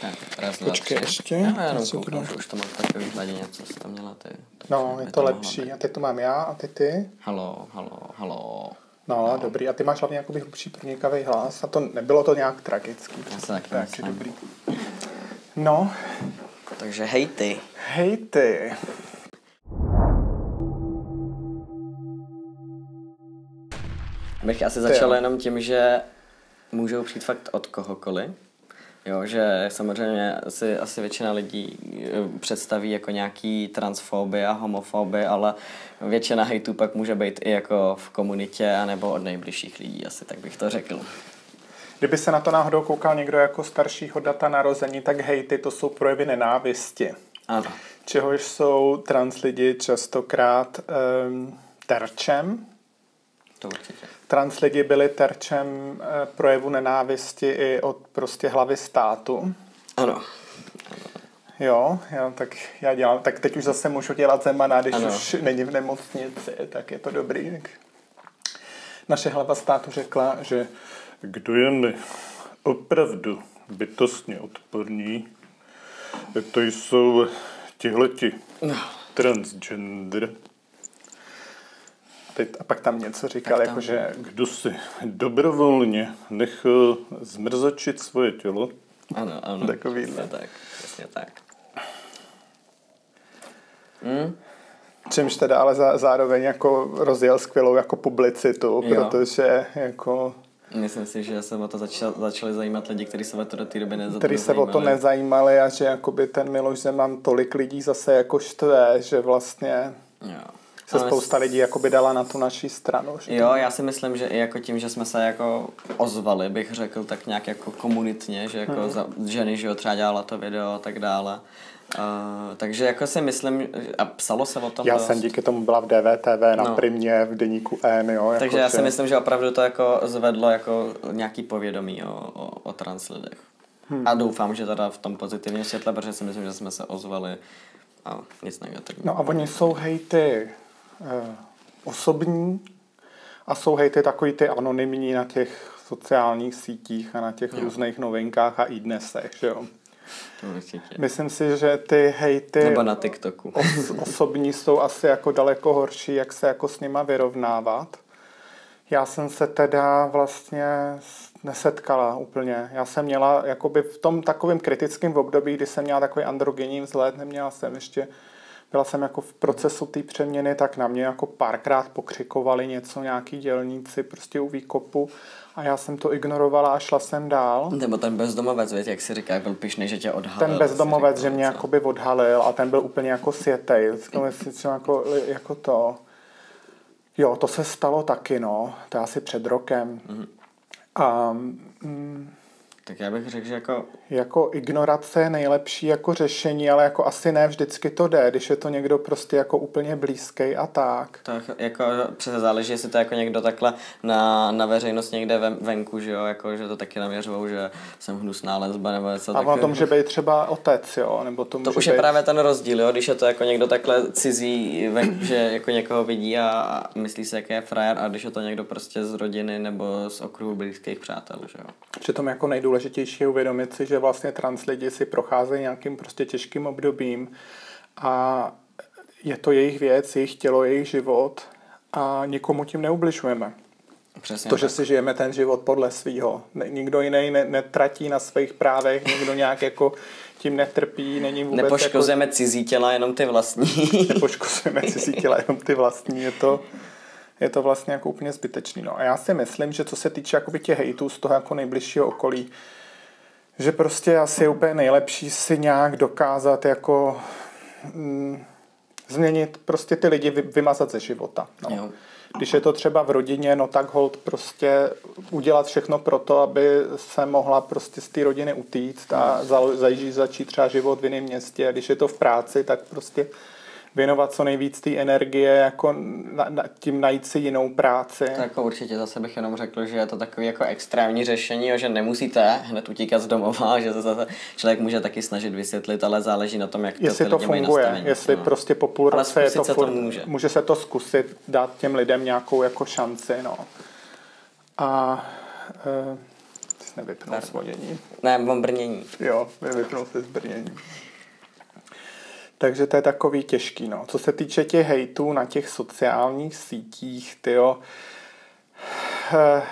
Tak, raz, dva, Počkej tři. ještě, Já já jenom to koukám, že už to mám takový hladině, co jsi tam měla ty. Takže No, je to lepší. být. A teď tu mám já a ty ty. Halo, halo, halo. No, no. dobrý. A ty máš hlavně jakoby hlubší pronikavý hlas. A to nebylo to nějak tragický. Já se taky Tak dobrý. No, Takže hej ty. hej ty. Bych asi začal jenom tím, že můžou přijít fakt od kohokoliv. Jo, že samozřejmě si asi většina lidí eh, představí jako nějaký transfoby a homofoby, ale většina hejtů pak může být i jako v komunitě anebo od nejbližších lidí, asi tak bych to řekl. Kdyby se na to náhodou koukal někdo jako staršího data narození, tak hejty to jsou projevy nenávisti. Ano. Čehož jsou trans lidi častokrát um, terčem. To určitě. Trans lidi byli terčem eh, projevu nenávisti i od prostě hlavy státu. Ano. Jo, já, tak já dělám, tak teď už zase můžu dělat Zemana, když Ano. už není v nemocnici, tak je to dobrý. Tak. Naše hlava státu řekla, že kdo je mi opravdu bytostně odporní, to jsou tihleti No. transgender. Teď, a pak tam něco říkal, Tak jako tam- že kdo si dobrovolně nechal zmrzačit svoje tělo, Ano, ano. Takovýhle. Přesně tak, přesně tak. Hm? Čímž teda ale za, zároveň jako rozjel skvělou jako publicitu, Jo. protože jako, Myslím si, že se o to začal, začali zajímat lidi, kteří se o to do té doby neza, který se o to nezajímali a že jakoby ten Miloš Zeman tolik lidí zase jako štve, že vlastně Jo. Se spousta lidí jakoby dala na tu naší stranu. Že Jo, já si myslím, že i jako tím, že jsme se jako ozvali, bych řekl tak nějak jako komunitně, že jako Hmm. za ženy, že jo, třeba dělala to video a tak dále. Uh, takže jako si myslím, a psalo se o tom Já dost. jsem díky tomu byla v DVTV na No. primě, v deníku N, jo. Jako Takže já si že- myslím, že opravdu to jako zvedlo jako nějaký povědomí o, o, o trans lidech. Hmm. A doufám, že teda v tom pozitivním světle, protože si myslím, že jsme se ozvali a nic negativního. No a oni jsou hejty osobní a jsou hejty takový ty anonymní na těch sociálních sítích a na těch Jo. různých novinkách a i dnesech, že jo. Určitě. Myslím si, že ty hejty Nebo na TikToku. os, osobní jsou asi jako daleko horší, jak se jako s nima vyrovnávat. Já jsem se teda vlastně nesetkala úplně. Já jsem měla jakoby v tom takovém kritickém období, kdy jsem měla takový androgenní vzhled, neměla jsem ještě, byla jsem jako v procesu té přeměny, tak na mě jako párkrát pokřikovali něco, nějaký dělníci prostě u výkopu a já jsem to ignorovala a šla jsem dál. Nebo ten bezdomovec, víte, jak si říká, byl pišný, že tě odhalil. Ten bezdomovec, že mě co? jakoby odhalil a ten byl úplně jako světej. Jako, jako to. Jo, to se stalo taky, no. To je asi před rokem. Mhm. A mm, Tak já bych řekl, že jako jako ignorace je nejlepší jako řešení, ale jako asi ne vždycky to jde, když je to někdo prostě jako úplně blízký a tak. To jako přece záleží, jestli to jako někdo takhle na, na veřejnost někde ven, venku, že jo, jako, že to taky naměřují, že jsem hnusná lesba nebo něco A ono to může být třeba otec, jo, nebo to To může už být... je právě ten rozdíl, jo? když je to jako někdo takhle cizí, ven, že jako někoho vidí a, myslí si, jaký je frajer, a když je to někdo prostě z rodiny nebo z okruhu blízkých přátel, že jo. Přitom jako nejdůležitější je uvědomit si, že vlastně trans lidi si procházejí nějakým prostě těžkým obdobím a je to jejich věc, jejich tělo, jejich život a nikomu tím neubližujeme. Přesně To, že tak. si žijeme ten život podle svýho. Nikdo jiný ne, netratí na svých právech, nikdo nějak jako tím netrpí, není vůbec Nepoškozujeme cizí těla, jenom ty vlastní. jako, nepoškozujeme cizí těla, jenom ty vlastní, je to, je to vlastně jako úplně zbytečný. No a já si myslím, že co se týče jakoby těch hejtů z toho jako nejbližšího okolí, že prostě asi je úplně nejlepší si nějak dokázat jako mm, změnit prostě ty lidi, vy, vymazat ze života. No. Jo. Když je to třeba v rodině, no tak hold prostě udělat všechno pro to, aby se mohla prostě z té rodiny utíct a zalo- zažít, začít třeba život v jiném městě. Když je to v práci, tak prostě věnovat co nejvíc té energie, jako na, na, tím najít si jinou práci. To jako určitě zase bych jenom řekl, že je to takový jako extrémní řešení, že nemusíte hned utíkat z domova, že to zase člověk může taky snažit vysvětlit, ale záleží na tom, jak to jestli to mají funguje, nastavení. jestli no. prostě po půl roce je to, se to furt, může. může se to zkusit, dát těm lidem nějakou jako šanci, no. A e, nevypnul s voněním. Ne, mám brnění. Jo, nevypnul se s brněním. Takže to je takový těžký, no. Co se týče těch hejtů na těch sociálních sítích, tyjo, eh,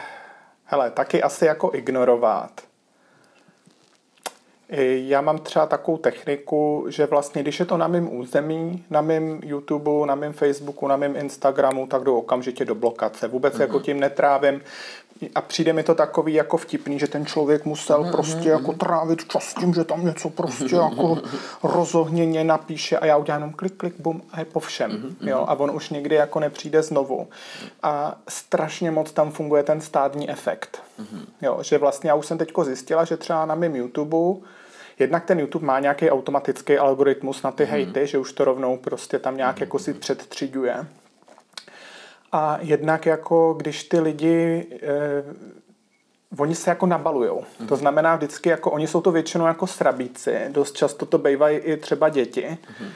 hele, taky asi jako ignorovat. Já mám třeba takovou techniku, že vlastně, když je to na mém území, na mém YouTube, na mém Facebooku, na mém Instagramu, tak jdu okamžitě do blokace. Vůbec mm-hmm. jako tím netrávím a přijde mi to takový jako vtipný, že ten člověk musel mm-hmm. prostě jako trávit čas tím, že tam něco prostě jako rozohněně napíše a já udělám jenom klik, klik, bum a je po všem. Mm-hmm. Jo, a on už někdy jako nepřijde znovu. A strašně moc tam funguje ten stádní efekt. Mm-hmm. Jo, že vlastně já už jsem teďko zjistila, že třeba na mém YouTube Jednak ten YouTube má nějaký automatický algoritmus na ty hejty, že už to rovnou prostě tam nějak jako si předtřiďuje. A jednak jako když ty lidi eh, oni se jako nabalujou. Mm-hmm. To znamená vždycky, jako oni jsou to většinou jako srabíci, dost často to bývají i třeba děti. Mm-hmm.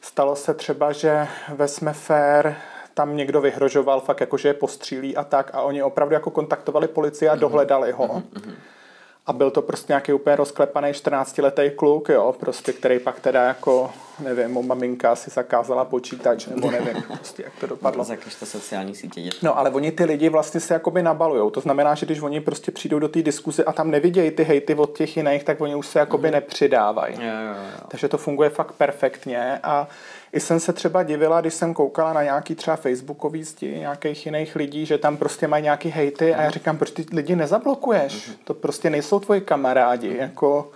Stalo se třeba, že ve Jsme fair tam někdo vyhrožoval fakt jako, že je postřílí a tak a oni opravdu jako kontaktovali policii a mm-hmm. dohledali ho. Mm-hmm. A byl to prostě nějaký úplně rozklepaný 14-letý kluk, jo, prostě, který pak teda jako, nevím, maminka si zakázala počítač, nebo nevím, prostě jak to dopadlo. Zakaž to sociální sítě. No, ale oni ty lidi vlastně se jakoby nabalujou. To znamená, že když oni prostě přijdou do té diskuze a tam nevidějí ty hejty od těch jiných, tak oni už se jakoby mm-hmm. nepřidávají. Jo, jo, jo. Takže to funguje fakt perfektně a i jsem se třeba divila, když jsem koukala na nějaký třeba facebookový zdi nějakých jiných lidí, že tam prostě mají nějaký hejty a já mhm. říkám, proč ty lidi nezablokuješ? Mhm. To prostě nejsou tvoji kamarádi, jako...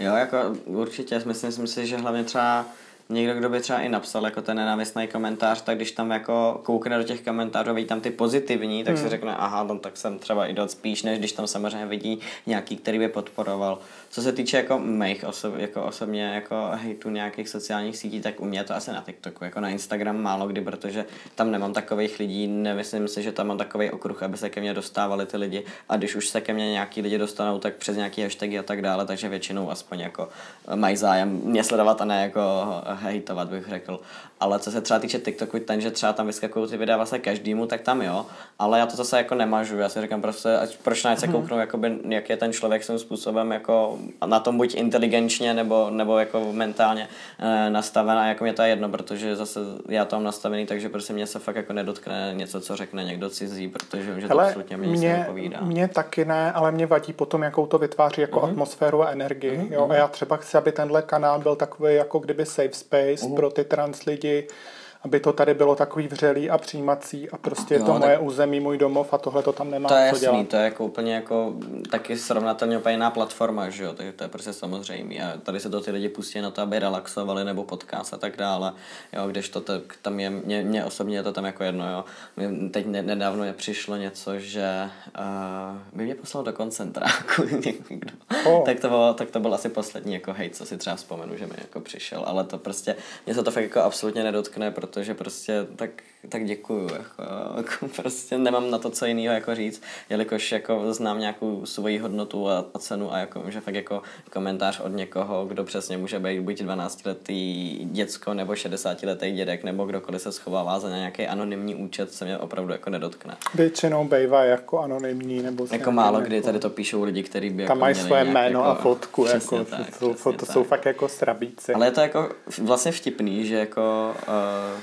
Jo, jako určitě, myslím si, že hlavně třeba někdo, kdo by třeba i napsal jako ten nenávistný komentář, tak když tam jako koukne do těch komentářů vidí tam ty pozitivní, tak hmm. si řekne, aha, no, tak jsem třeba i spíš, než když tam samozřejmě vidí nějaký, který by podporoval. Co se týče jako mých osob, jako osobně jako hejtu nějakých sociálních sítí, tak u mě to asi na TikToku, jako na Instagram málo kdy, protože tam nemám takových lidí, nemyslím si, že tam mám takový okruh, aby se ke mně dostávali ty lidi a když už se ke mně nějaký lidi dostanou, tak přes nějaký hashtagy a tak dále, takže většinou aspoň jako mají zájem mě sledovat a ne jako hejtovat, bych řekl. Ale co se třeba týče TikToku, ten, že třeba tam vyskakují ty videa vlastně každému, tak tam jo. Ale já to zase jako nemažu. Já si říkám prostě, ať, proč na se mhm. kouknu, jakoby, jak je ten člověk svým způsobem jako na tom buď inteligenčně nebo, nebo jako mentálně e, nastaven a jako mě to je jedno, protože zase já to mám nastavený, takže prostě mě se fakt jako nedotkne něco, co řekne někdo cizí, protože vím, že Hele, to absolutně mě, mě nepovídá. Mě taky ne, ale mě vadí potom, jakou to vytváří jako mm-hmm. atmosféru a energii. Mm-hmm. Jo? A mhm. já třeba chci, aby tenhle kanál byl takový jako kdyby safe space mm-hmm. pro ty trans lidi, aby to tady bylo takový vřelý a přijímací a prostě je no, to tak... moje území, můj domov a tohle to tam nemá to je co jasný, dělat. to je jako úplně jako taky srovnatelně úplně jiná platforma, že jo, takže to je prostě samozřejmé. A tady se to ty lidi pustí na to, aby relaxovali nebo podcast a tak dále, jo, když to tak, tam je, mě, mě, osobně je to tam jako jedno, jo. Mě, teď nedávno je přišlo něco, že uh, by mě poslal do koncentráku někdo. Oh. tak, to bylo, tak to byl asi poslední jako hej, co si třeba vzpomenu, že mi jako přišel, ale to prostě, mě se to fakt jako absolutně nedotkne, protože prostě tak, tak děkuju. Jako, jako prostě nemám na to co jiného jako říct, jelikož jako znám nějakou svoji hodnotu a, a cenu a jako, že fakt jako komentář od někoho, kdo přesně může být buď 12 letý děcko nebo 60 letý dědek nebo kdokoliv se schovává za nějaký anonymní účet, se mě opravdu jako nedotkne. Většinou bývá jako anonymní nebo Jako málo kdy jako... tady to píšou lidi, kteří by Tam jako mají své jméno jako, a fotku, jako, tak, to, to, to jsou fakt jako strabíci. Ale je to jako vlastně vtipný, že jako uh,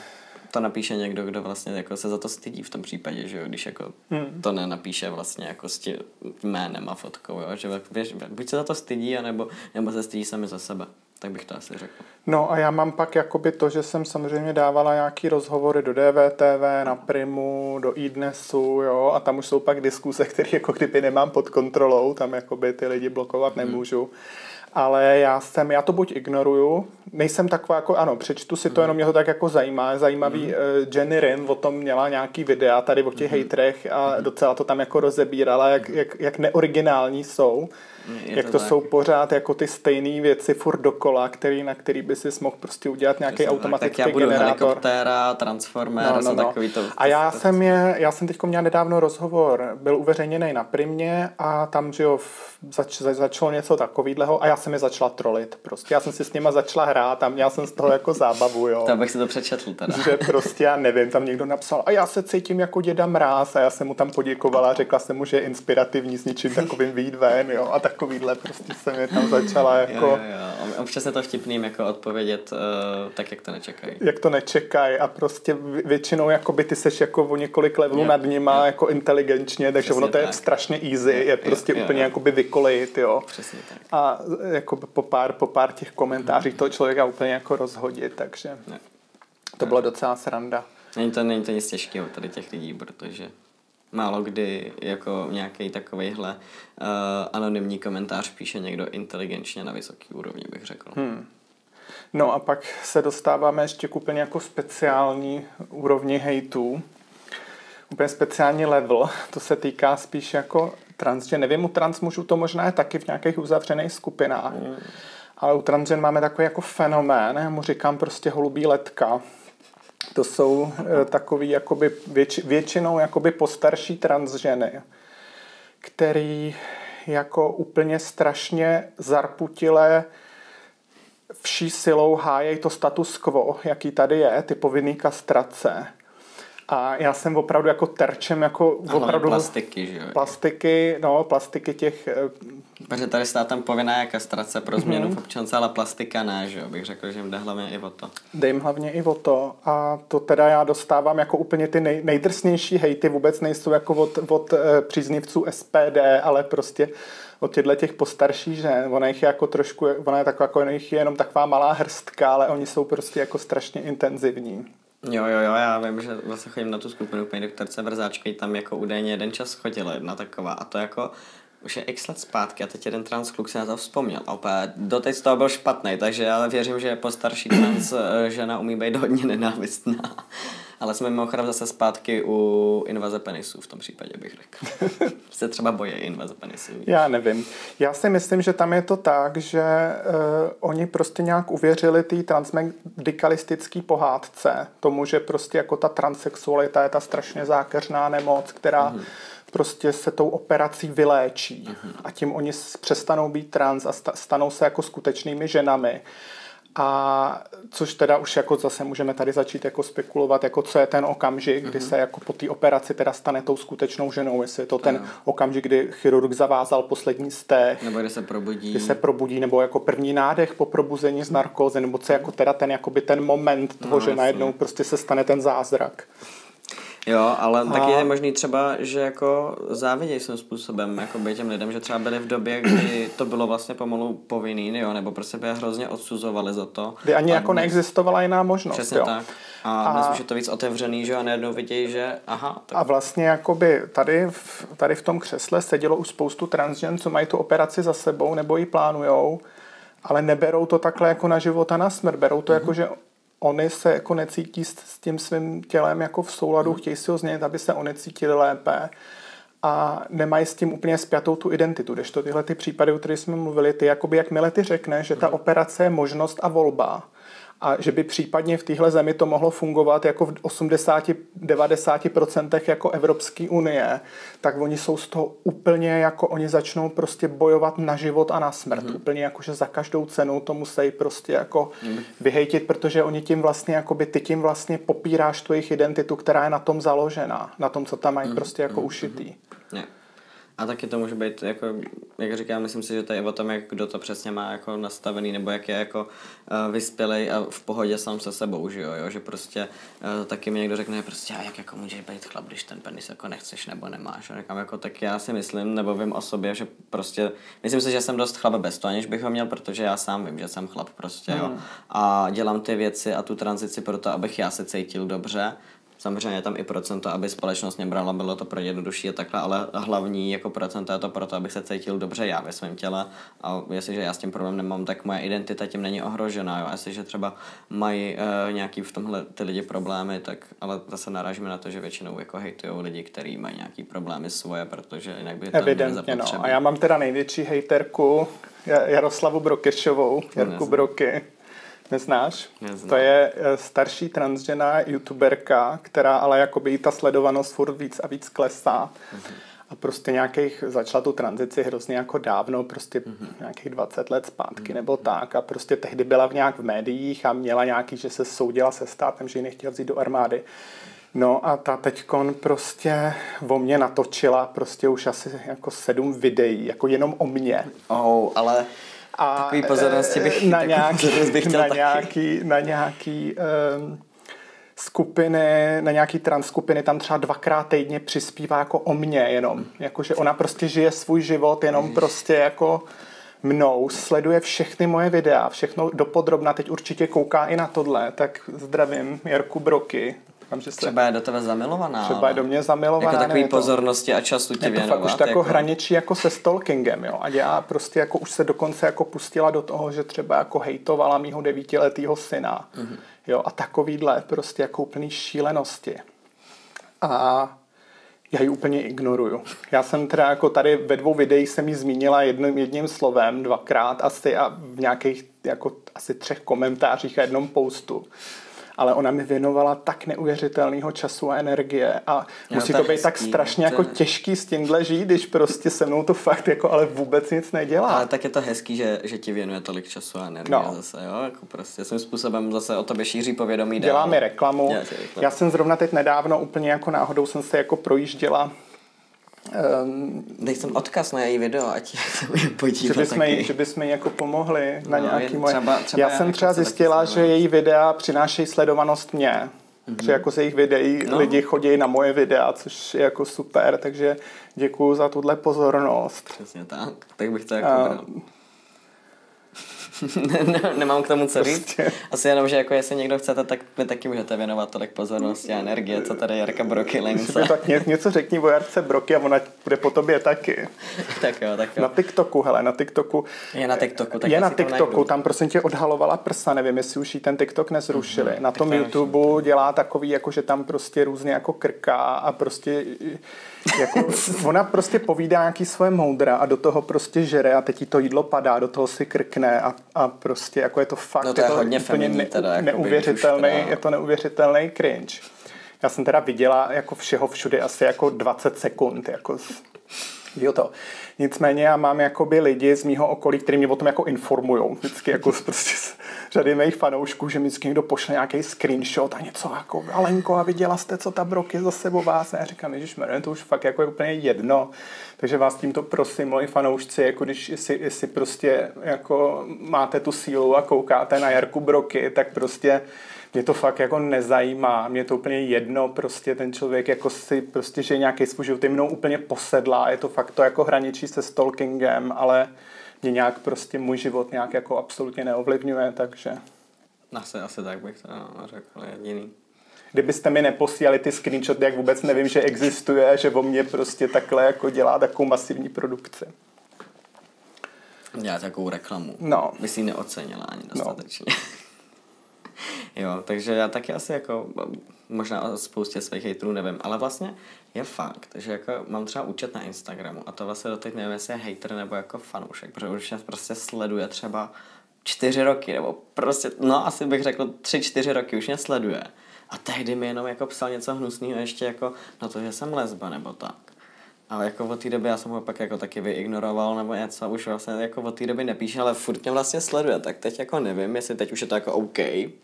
to napíše někdo, kdo vlastně jako se za to stydí v tom případě, že jo, když jako hmm. to nenapíše vlastně jako s tím jménem a fotkou, jo, že víš, buď se za to stydí, anebo, nebo se stydí sami za sebe. Tak bych to asi řekl. No a já mám pak jakoby to, že jsem samozřejmě dávala nějaký rozhovory do DVTV, na Primu, do iDnesu, jo, a tam už jsou pak diskuse, které jako kdyby nemám pod kontrolou, tam jakoby ty lidi blokovat hmm. Ale já jsem, já to buď ignoruju, nejsem taková jako, ano, přečtu si to, mm. jenom mě to tak jako zajímá, zajímavý, mm. uh, Jenny Rin o tom měla nějaký videa tady o těch mm. hejtrech a mm. docela to tam jako rozebírala, jak, jak, jak neoriginální jsou Je jak to, to jsou pořád jako ty stejné věci furt dokola, který, na který by si mohl prostě udělat nějaký automatický tak já budu generátor. helikoptéra, transformer no, no, no. takový to. A já to, jsem je, já jsem teď měl nedávno rozhovor, byl uveřejněný na Primě a tam, že jo, zač, začalo něco takového a já jsem je začala trolit. Prostě já jsem si s nima začala hrát a měl jsem z toho jako zábavu, jo. To bych si to přečetl teda. Že prostě já nevím, tam někdo napsal a já se cítím jako děda mráz a já jsem mu tam poděkovala, řekla jsem mu, že je inspirativní s ničím takovým výjít ven, jo, a takovýhle prostě jsem je tam začala jako... Jo, jo, jo. Občas je to vtipným jako odpovědět uh, tak, jak to nečekají. Jak to nečekají a prostě většinou by ty seš jako o několik levelů jo, nad nima jo. jako inteligenčně, takže Přesně ono to je tak. strašně easy, je prostě jo, úplně jo. jakoby vykolejit, jo. Přesně tak. A jako po pár, po pár těch komentářích toho člověka úplně jako rozhodit, takže ne. to bylo docela sranda. Není to, není to nic těžkého tady těch lidí, protože málo kdy jako nějaký takovejhle uh, anonymní komentář píše někdo inteligenčně na vysoký úrovni, bych řekl. Hmm. No a pak se dostáváme ještě k úplně jako speciální úrovni hejtu. Úplně speciální level. To se týká spíš jako transgen. Nevím, u transmužů to možná je taky v nějakých uzavřených skupinách. Hmm. Ale u transgen máme takový jako fenomén, já mu říkám prostě holubí letka to jsou e, takový jakoby věč, většinou jakoby postarší transženy, který jako úplně strašně zarputilé vší silou hájejí to status quo, jaký tady je, ty povinný kastrace. A já jsem opravdu jako terčem, jako opravdu... plastiky, že jo? Plastiky, no, plastiky těch... Eh, Protože tady stá tam povinná je kastrace pro změnu mm-hmm. v občance, ale plastika ne, že jo? Bych řekl, že jim jde hlavně i o to. Jde jim hlavně i o to. A to teda já dostávám jako úplně ty nej, nejdrsnější hejty, vůbec nejsou jako od, od eh, příznivců SPD, ale prostě od těchto těch postarších žen. Ona jich je jako trošku, ona je taková, jako jich je jenom taková malá hrstka, ale oni jsou prostě jako strašně intenzivní. Jo, jo, jo, já vím, že vlastně chodím na tu skupinu paní doktorce Vrzáčky, tam jako údajně jeden čas chodila jedna taková a to jako už je x let zpátky a teď jeden trans kluk se na to vzpomněl a úplně doteď z toho byl špatný, takže já věřím, že postarší trans eh, žena umí být hodně nenávistná. Ale jsme mimochodem zase zpátky u invaze penisů v tom případě bych řekl. se třeba boje invaze penisů. Já nevím. Já si myslím, že tam je to tak, že uh, oni prostě nějak uvěřili té transmedikalistické pohádce, tomu, že prostě jako ta transexualita je ta strašně zákeřná nemoc, která mm-hmm prostě se tou operací vyléčí mm-hmm. a tím oni přestanou být trans a stanou se jako skutečnými ženami. A což teda už jako zase můžeme tady začít jako spekulovat, jako co je ten okamžik, mm-hmm. kdy mhm. se jako po té operaci teda stane tou skutečnou ženou, jestli je to ten ano. okamžik, kdy chirurg zavázal poslední stech. Nebo kdy se probudí. Kdy se probudí, nebo jako první nádech po probuzení z narkózy, nebo co je jako teda ten, jakoby ten moment toho, no, že najednou prostě se stane ten zázrak. Jo, ale a... taky je možný třeba, že jako závidějí svým způsobem jako by těm lidem, že třeba byli v době, kdy to bylo vlastně pomalu povinný, jo, nebo prostě by hrozně odsuzovali za to. Kdy ani jako dnes... neexistovala jiná možnost, Přesně jo. tak. A, a dnes už je to víc otevřený, že a najednou vidějí, že aha. Tak... A vlastně jakoby tady v, tady v tom křesle sedělo už spoustu transžen, co mají tu operaci za sebou nebo ji plánujou, ale neberou to takhle jako na život a na smrt. Berou to mm-hmm. jako, že oni se jako necítí s, s tím svým tělem jako v souladu, hmm. chtějí si ho změnit, aby se oni cítili lépe a nemají s tím úplně spjatou tu identitu. Když to tyhle ty případy, o kterých jsme mluvili, ty jakoby jakmile ty řekne, že ta hmm. operace je možnost a volba, a že by případně v téhle zemi to mohlo fungovat jako v 80-90% jako Evropské unie, tak oni jsou z toho úplně jako oni začnou prostě bojovat na život a na smrt. Mm-hmm. Úplně jako, že za každou cenu to musí prostě jako mm-hmm. vyhejtit, protože oni tím vlastně, jakoby ty tím vlastně popíráš tu jejich identitu, která je na tom založená, na tom, co tam mají mm-hmm. prostě jako mm-hmm. ušitý. Yeah. A taky to může být, jako, jak říkám, myslím si, že to je o tom, jak kdo to přesně má jako nastavený, nebo jak je jako uh, vyspělej a v pohodě sám se sebou, že jo, jo? že prostě uh, taky mi někdo řekne, prostě a jak jako můžeš být chlap, když ten penis jako nechceš nebo nemáš. A říkám, jako tak já si myslím, nebo vím o sobě, že prostě, myslím si, že jsem dost chlap bez toho, aniž bych ho měl, protože já sám vím, že jsem chlap prostě, jo. Hmm. A dělám ty věci a tu tranzici pro to, abych já se cítil dobře samozřejmě je tam i procento, aby společnost mě brala, bylo to pro jednodušší a takhle, ale hlavní jako procento je to proto, abych se cítil dobře já ve svém těle a jestliže já s tím problém nemám, tak moje identita tím není ohrožena, jo. A jestliže třeba mají uh, nějaký v tomhle ty lidi problémy, tak ale zase narážíme na to, že většinou jako hejtujou lidi, kteří mají nějaký problémy svoje, protože jinak by to Evidentně, no. A já mám teda největší hejterku, Jaroslavu Brokešovou, Jarku Broky. Neznáš? Neznám. To je eh, starší transžena youtuberka, která ale jakoby ta sledovanost furt víc a víc klesá. Mm-hmm. A prostě nějakých, začala tu tranzici hrozně jako dávno, prostě mm-hmm. nějakých 20 let zpátky mm-hmm. nebo tak. A prostě tehdy byla v nějak v médiích a měla nějaký, že se soudila se státem, že ji nechtěla vzít do armády. No a ta teďkon prostě o mě natočila prostě už asi jako sedm videí, jako jenom o mě. Oh, ale a takový pozornosti bych, na nějaký, bych chtěl na taky. nějaký, na nějaký um, skupiny, na nějaký trans skupiny tam třeba dvakrát týdně přispívá jako o mě jenom. Jakože ona prostě žije svůj život jenom Ježiš. prostě jako mnou, sleduje všechny moje videa, všechno dopodrobna, teď určitě kouká i na tohle, tak zdravím Jarku Broky, Doufám, že se... Třeba je do tebe zamilovaná. Třeba je do mě zamilovaná. Jako takový pozornosti a času ti věnovat. To fakt už jako, jako hraničí jako se stalkingem, jo. A já prostě jako už se dokonce jako pustila do toho, že třeba jako hejtovala mýho devítiletýho syna. Mm-hmm. Jo, a takovýhle prostě jako úplný šílenosti. A já ji úplně ignoruju. Já jsem teda jako tady ve dvou videích jsem ji zmínila jedním, jedním slovem dvakrát asi a v nějakých jako asi třech komentářích a jednom postu ale ona mi věnovala tak neuvěřitelného času a energie a jo, musí to, být hezký, tak strašně to... jako těžký s tímhle žít, když prostě se mnou to fakt jako ale vůbec nic nedělá. Ale tak je to hezký, že, že ti věnuje tolik času a energie no. zase, jo, jako prostě svým způsobem zase o tobě šíří povědomí. Dělá mi reklamu. reklamu. Já jsem zrovna teď nedávno úplně jako náhodou jsem se jako projížděla Um, Dej jsem odkaz na její video, ať se podívat že bychom, taky. že bychom jí jako pomohli na no, nějaký moje... Třeba, třeba já, já jsem třeba zjistila, že její videa přinášejí sledovanost mě. Mm-hmm. Že jako z jejich videí no. lidi chodí na moje videa, což je jako super, takže děkuji za tuhle pozornost. Přesně tak, tak bych to jako uh, nemám k tomu co říct. Prostě. Asi jenom, že jako jestli někdo chcete, tak mi taky můžete věnovat tolik pozornosti a energie, co tady Jarka Broky Lengce. tak ně, něco řekni o Jarce Broky a ona bude po tobě taky. tak jo, tak jo. Na TikToku, hele, na TikToku. Je na TikToku, tak Je na TikToku, tam prosím tě odhalovala prsa, nevím, jestli už jí ten TikTok nezrušili. Mm-hmm, na tom YouTube dělá takový, jako že tam prostě různě jako krká a prostě jako, ona prostě povídá nějaký svoje moudra a do toho prostě žere a teď jí to jídlo padá, do toho si krkne a, a prostě jako je to fakt no to je, to hodně úplně ne, teda, neuvěřitelný, je to neuvěřitelný cringe. Já jsem teda viděla jako všeho všude asi jako 20 sekund, jako jo to. Nicméně já mám jakoby lidi z mýho okolí, kteří mě o tom jako informují. Vždycky jako prostě z řady mých fanoušků, že mi vždycky někdo pošle nějaký screenshot a něco jako Alenko a viděla jste, co ta brok je zase vás. A já říkám, Ježíš, to už fakt jako je úplně jedno. Takže vás tímto prosím, moji fanoušci, jako když si, si prostě jako máte tu sílu a koukáte na Jarku Broky, tak prostě mě to fakt jako nezajímá, mě to úplně jedno, prostě ten člověk jako si prostě, že nějaký svůj život mnou úplně posedlá, je to fakt to jako hraničí se stalkingem, ale mě nějak prostě můj život nějak jako absolutně neovlivňuje, takže... Asi, asi tak bych to no, řekl, jediný. Kdybyste mi neposílali ty screenshoty, jak vůbec nevím, že existuje, že o mě prostě takhle jako dělá takovou masivní produkci. Dělá takovou reklamu. No. By si ji neocenila ani dostatečně. No. jo, takže já taky asi jako možná o spoustě svých hejtrů nevím, ale vlastně je fakt, že jako mám třeba účet na Instagramu a to vlastně doteď nevím, jestli je hater nebo jako fanoušek, protože už mě prostě sleduje třeba čtyři roky, nebo prostě, no asi bych řekl tři, čtyři roky už mě sleduje. A tehdy mi jenom jako psal něco hnusného ještě jako, no to, že jsem lesba nebo tak. Ale jako od té doby já jsem ho pak jako taky vyignoroval nebo něco, už vlastně jako od té doby nepíše, ale furt mě vlastně sleduje, tak teď jako nevím, jestli teď už je to jako OK,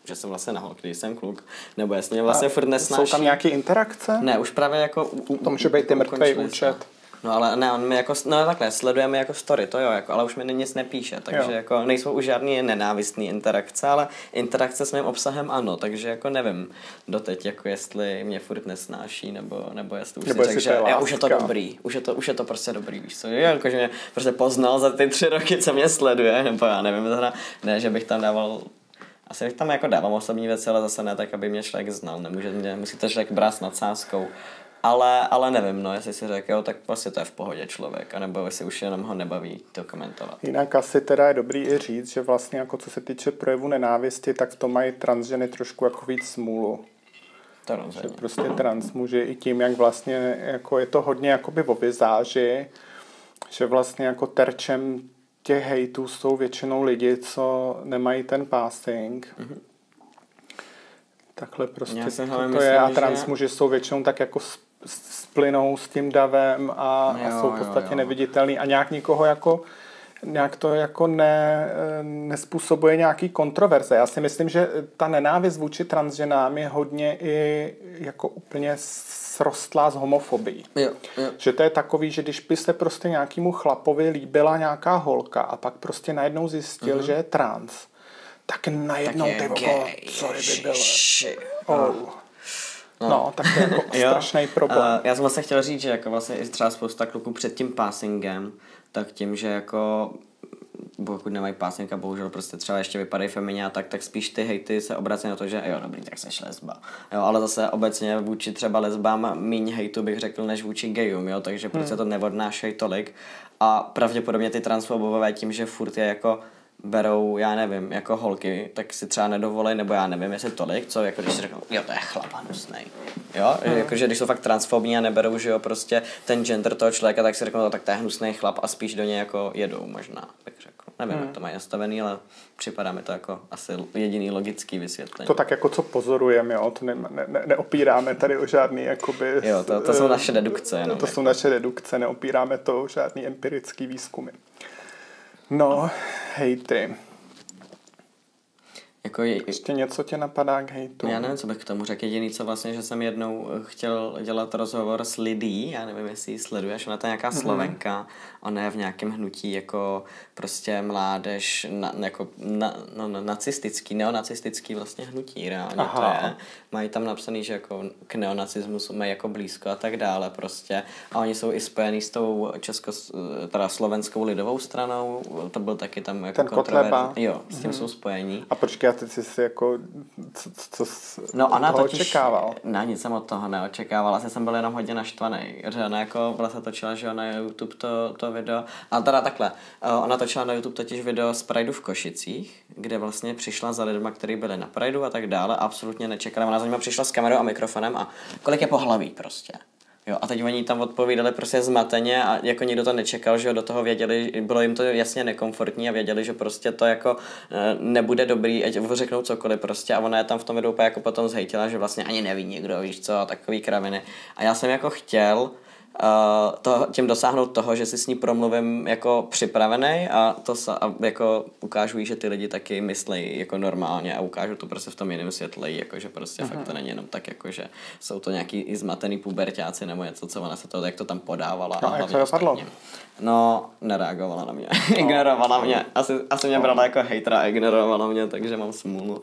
že jsem vlastně nahol, když jsem kluk, nebo jestli mě vlastně A furt nesnáší. Jsou tam nějaké interakce? Ne, už právě jako... U, to může být ty mrtvý účet. No ale ne, on mi jako, no takhle, sledujeme jako story, to jo, jako, ale už mi nic nepíše, takže jo. jako nejsou už žádný nenávistný interakce, ale interakce s mým obsahem ano, takže jako nevím doteď, jako jestli mě furt nesnáší, nebo, nebo jestli už nebo si řek, že já, už je to dobrý, už je to, už je to prostě dobrý, víš co, jako, že mě prostě poznal za ty tři roky, co mě sleduje, nebo já nevím, teda, ne, že bych tam dával Asi tam jako dávám osobní věci, ale zase ne tak, aby mě člověk znal. Nemůže mě, musí to člověk brát s nadsázkou. Ale, ale nevím, no, jestli si řekl, jo, tak vlastně to je v pohodě člověk, anebo jestli už jenom ho nebaví to komentovat. Jinak asi teda je dobrý i říct, že vlastně jako co se týče projevu nenávisti, tak v tom mají transženy trošku jako víc smůlu. To rozhodně. Že prostě trans muži i tím, jak vlastně jako je to hodně jakoby o vizáži, že vlastně jako terčem těch hejtů jsou většinou lidi, co nemají ten passing. Mm-hmm. Takhle prostě Já to, to je a trans muži jsou většinou tak jako splynou s tím davem a, Jo, a jsou v podstatě jo. neviditelný a nějak nikoho jako nějak to jako ne, nespůsobuje nějaký kontroverze. Já si myslím, že ta nenávist vůči transženám je hodně i jako úplně srostlá z homofobii. Jo, jo. Že to je takový, že když by se prostě nějakému chlapovi líbila nějaká holka a pak prostě najednou zjistil, mm-hmm. že je trans, tak najednou je ty co by bylo. Oh. No. no, tak to je jako strašný problém. Uh, já jsem vlastně chtěl říct, že jako vlastně i třeba spousta kluků před tím passingem, tak tím, že jako pokud nemají passing a bohužel prostě třeba ještě vypadají femině a tak, tak spíš ty hejty se obrací na to, že jo, dobrý, tak seš lesba. Jo, ale zase obecně vůči třeba lesbám míň hejtu bych řekl, než vůči gayům, jo, takže prostě to neodnášejí tolik a pravděpodobně ty transfobové tím, že furt je jako berou, já nevím, jako holky, tak si třeba nedovolej, nebo já nevím, jestli tolik, co jako když si řeknou, jo, to je chlap. Jo, hmm. jakože když jsou fakt transfobní a neberou, že jo, prostě ten gender toho člověka, tak si řeknou, no, tak to je hnusný chlap a spíš do něj jako jedou možná, bych řekl. Nevím, hmm. jak to mají nastavený, ale připadá mi to jako asi jediný logický vysvětlení. To tak jako co pozorujeme, jo, to ne, ne, ne, neopíráme tady o žádný jakoby... Jo, to, to jsou naše dedukce jenom. To jsou naše dedukce, neopíráme to o žádný empirický výzkumy. No, hejty. Jako je, Ještě něco tě napadá k hejtu? Já nevím, co bych k tomu řekl. Jediný, co vlastně, že jsem jednou chtěl dělat rozhovor s Lidí, já nevím, jestli ji sleduješ, ona to je nějaká Mhm. Slovenka, ona je v nějakém hnutí jako prostě mládež, na, jako na, no, no, nacistický, neonacistický vlastně hnutí reálně Aha. to je. Mají tam napsaný, že jako k neonacismu mají jako blízko a tak dále prostě. A oni jsou i spojený s tou česko, teda slovenskou lidovou stranou, to byl taky tam jako Ten kontroverzní- Jo, s tím jsou spojení. A počkej, ty jsi si jako, co, co jsi No ona toho totiž, očekával? Ne, nic jsem od toho neočekával, asi jsem byl jenom hodně naštvaný, že ona jako vlastně točila, že na YouTube to, to video, a teda takhle, eh, ona točila na YouTube totiž video z Prideu v Košicích, kde vlastně přišla za lidma, kteří byli na Prideu a tak dále, absolutně nečekala, ona za nimi přišla s kamerou a mikrofonem a kolik je pohlaví prostě. Jo, a teď oni tam odpovídali prostě zmateně a jako nikdo to nečekal, že jo, do toho věděli, bylo jim to jasně nekomfortní a věděli, že prostě to jako eh, nebude dobrý, ať řeknou cokoliv prostě a ona je tam v tom videu jako potom zhejtila, že vlastně ani neví nikdo, víš co, a takový kraviny. A já jsem jako chtěl Uh, to, tím dosáhnout toho, že si s ní promluvím jako připravený a to sa, a jako ukážu jí, že ty lidi taky myslejí jako normálně a ukážu to prostě v tom jiném světle, jako že prostě fakt to není jenom tak, jako že jsou to nějaký i zmatený pubertáci nebo něco, co ona se to, jak to tam podávala. No, a jak to dopadlo? No, nereagovala na mě. ignorovala mě. Asi, asi mě brala jako hejtra a ignorovala mě, takže mám smůlu.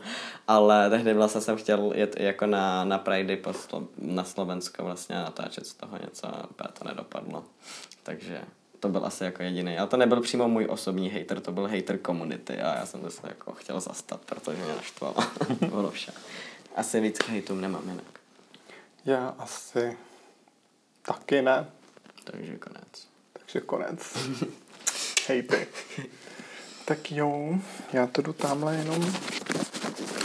Ale tehdy vlastně jsem chtěl jet jako na, na Pridey po Slo- na Slovensko vlastně a natáčet z toho něco a to nedopadlo. Takže to byl asi jako jediný. Ale to nebyl přímo můj osobní hater, to byl hater komunity a já jsem to se jako chtěl zastat, protože mě naštvala. to bylo vše. Asi víc k hejtům nemám jinak. Já asi taky ne, Takže konec. Takže konec. Hejty. Tak jo, já to jdu tamhle jenom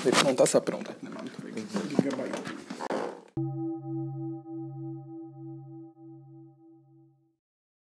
vypnout a zapnout, ať nemám tolik gigabajtů.